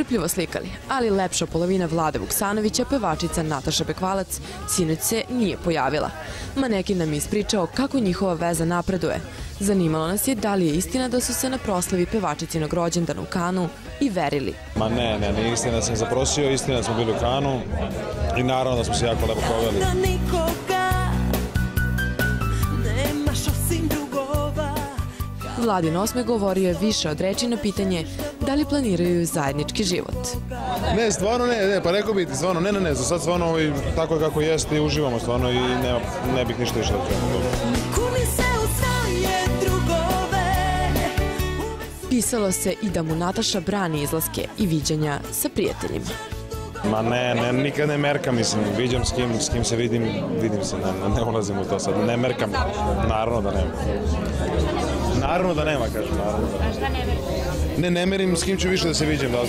Trpljivo slikali, ali lepša polovina Vlade Vuksanovića, pevačica Nataša Bekvalac, sinoć se nije pojavila. Manekin nam je ispričao kako njihova veza napreduje. Zanimalo nas je da li je istina da su se na proslavi pevačicinog rođendana u Kanu i verili. Ma ne, ne, nije istina da sam zaprosio, istina da smo bili u Kanu i naravno da smo se jako lepo proveli. drugova Vladin osme govorio je više od reči na pitanje da li planiraju zajednički život. Ne, stvarno ne, ne, pa rekao bih stvarno, ne, ne, ne, za sad stvarno ovaj, tako je kako jeste i uživamo stvarno i nema, ne bih ništa više da Pisalo se i da mu Nataša brani izlaske i viđanja sa prijateljima. Ma ne, ne, nikad ne merkam, mislim, viđam s kim, s kim se vidim, vidim se, ne, ne, ne ulazim u to sad, ne merkam, naravno da nema. Naravno da nema, kažem, naravno da nema. Ne, ne merim s kim ću više da se viđem, da